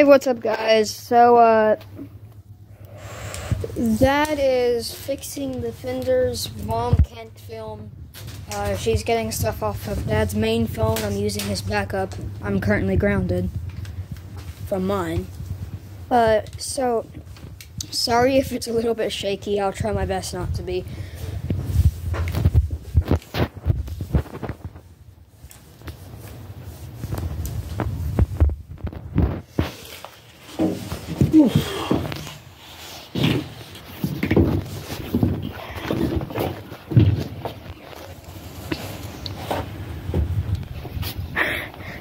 Hey, what's up, guys? So, uh, that is fixing the fenders. Mom can't film. Uh, she's getting stuff off of Dad's main phone. I'm using his backup. I'm currently grounded from mine. Uh, so, sorry if it's a little bit shaky. I'll try my best not to be.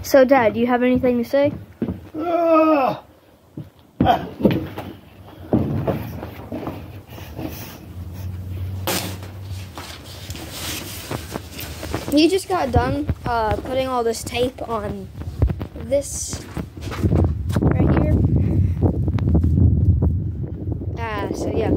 So, Dad, do you have anything to say? You just got done uh, putting all this tape on this right here. Ah, so yeah.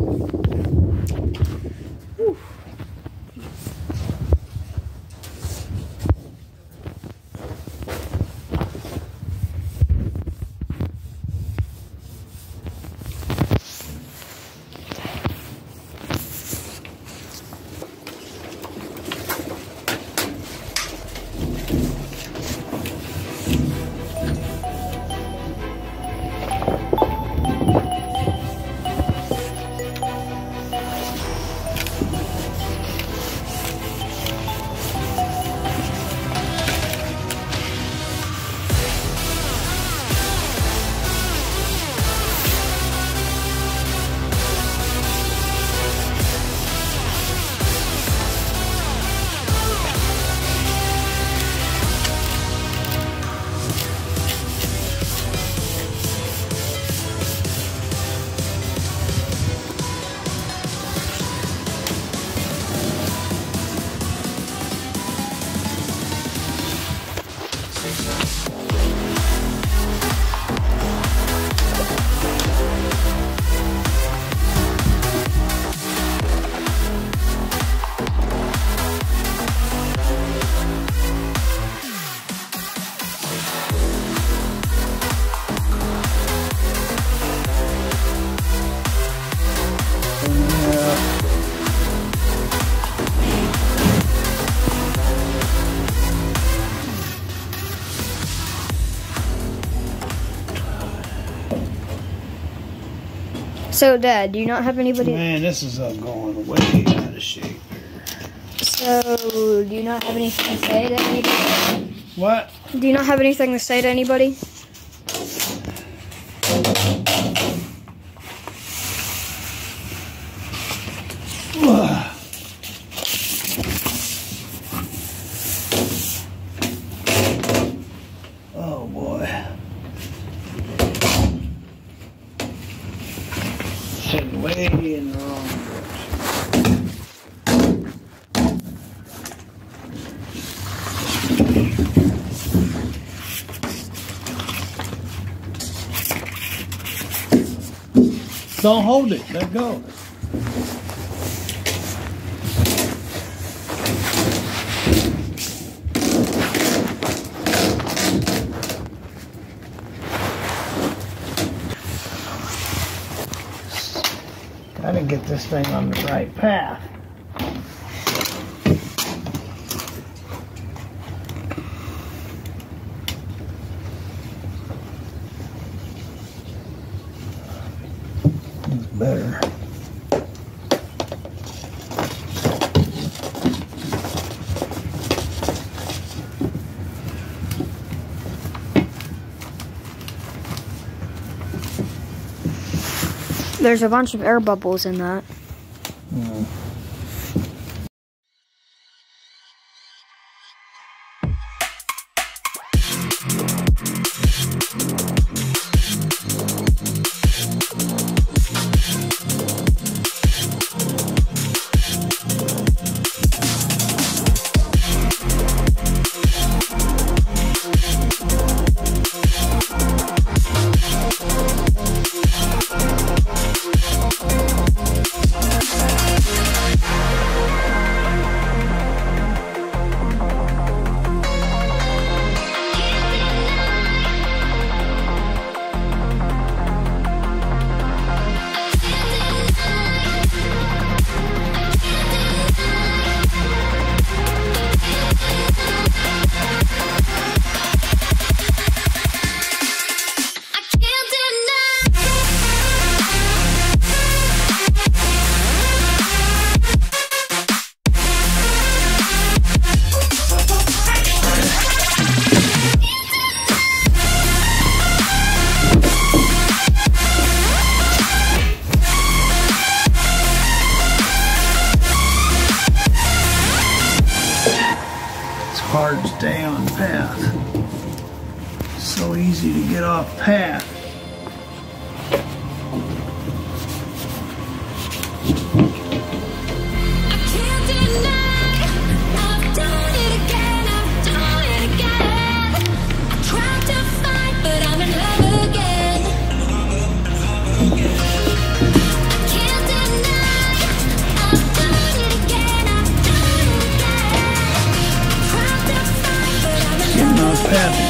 So, Dad, do you not have anybody? Man, this is uh, going way out of shape. So, do you not have anything to say to anybody? What? Do you not have anything to say to anybody? Ugh. Oh boy. Heading way in the wrong direction. Don't hold it. Let go. Gotta get this thing on the right path. It's better. There's a bunch of air bubbles in that. Easy to get off path. I can't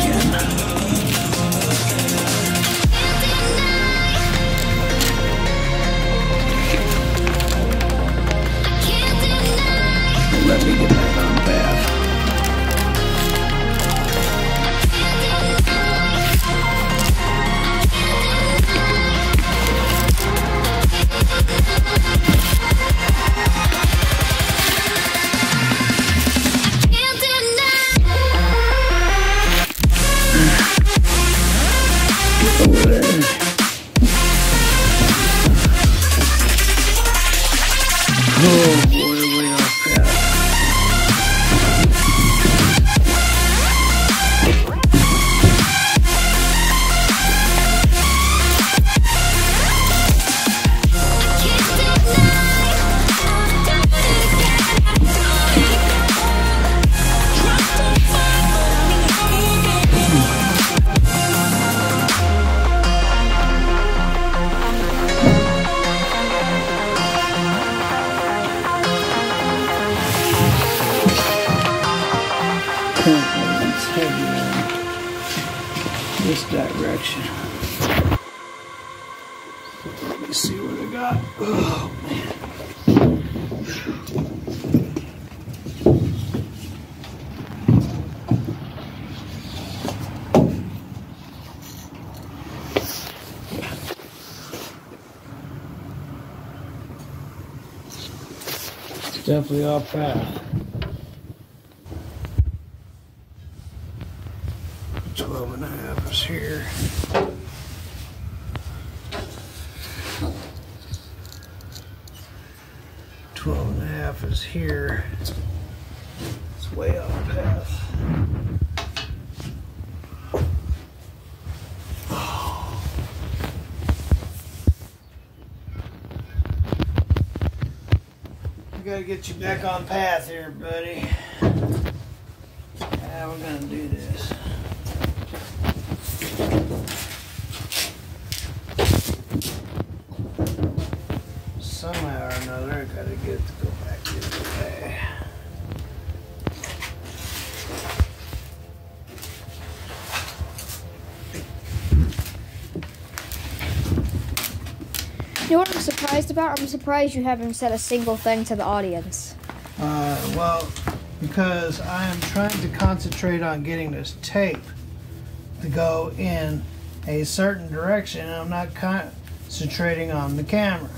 direction. Let me see what I got. Oh man. Definitely off path. 12 and a half is here. Twelve and a half is here. It's way off path. We gotta get you back on path here, buddy. How we're gonna do this? I gotta get to go back the way. You know what I'm surprised about? I'm surprised you haven't said a single thing to the audience. Uh, well, because I am trying to concentrate on getting this tape to go in a certain direction, and I'm not concentrating on the camera.